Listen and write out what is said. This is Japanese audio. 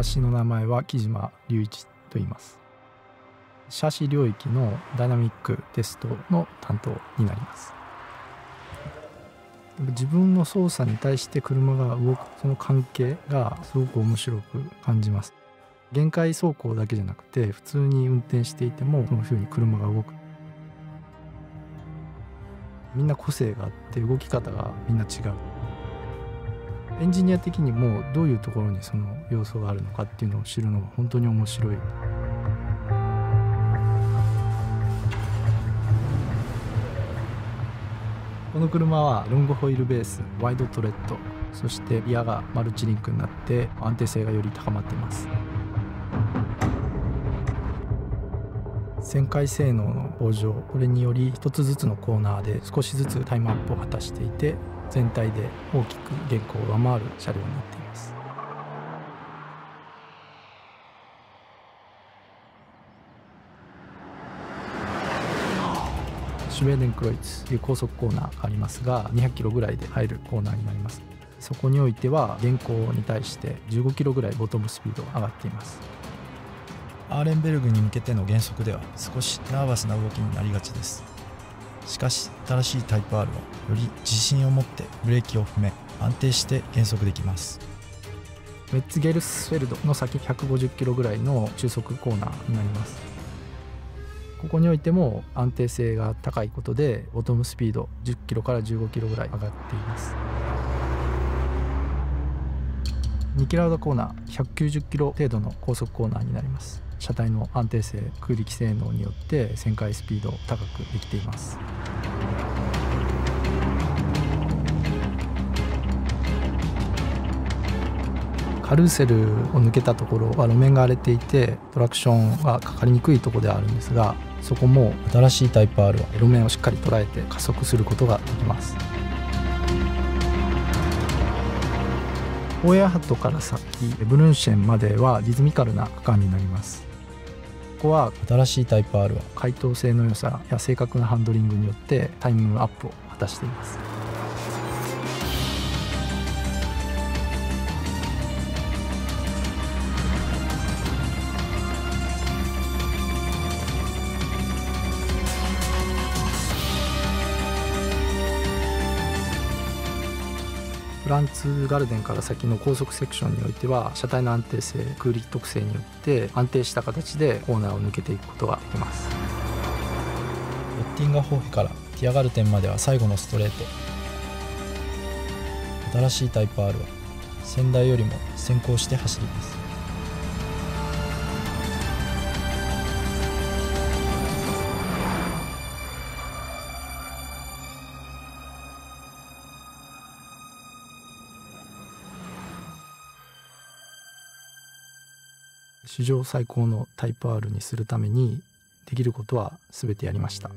私の名前は木島隆一と言います。シシ領域のダイナミックテストの担当になります。自分の操作に対して車が動くその関係がすごく面白く感じます。限界走行だけじゃなくて普通に運転していてもそのふうに車が動く。みんな個性があって動き方がみんな違う。エンジニア的にもどういうところにその要素があるのかっていうのを知るのが本当に面白い。この車はロングホイールベースワイドトレッドそしてリアがマルチリンクになって安定性がより高まっています。旋回性能の向上これにより1つずつのコーナーで少しずつタイムアップを果たしていて全体で大きく現行を上回る車両になっています。シュウェーデンクロイツという高速コーナーがありますが200キロぐらいで入るコーナーになります。そこにおいては現行に対して15キロぐらいボトムスピードが上がっています。アーレンベルグに向けての減速では少しナーバスな動きになりがちです。しかし新しいタイプ R はより自信を持ってブレーキを踏め安定して減速できます。メッツゲルスフェルドの先150キロぐらいの中速コーナーになります。ここにおいても安定性が高いことでボトムスピード10キロから15キロぐらい上がっています。2キロアウトコーナー190キロ程度の高速コーナーになります。車体の安定性空力性能によって旋回スピードを高くできています。カルーセルを抜けたところは路面が荒れていてトラクションがかかりにくいところではあるんですがそこも新しいタイプ R は路面をしっかり捉えて加速することができます。オーヤハットから先ブルンシェンまではリズミカルな区間になります。こは新しいタイプ R は回答性の良さや正確なハンドリングによってタイムアップを果たしています。フランツガルデンから先の高速セクションにおいては車体の安定性空力特性によって安定した形でコーナーを抜けていくことができます。ロッティンガホーフからティアガルテンまでは最後のストレート。新しいタイプ R は先代よりも先行して走ります。史上最高のタイプ R にするためにできることは全てやりました。